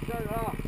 go, go, go.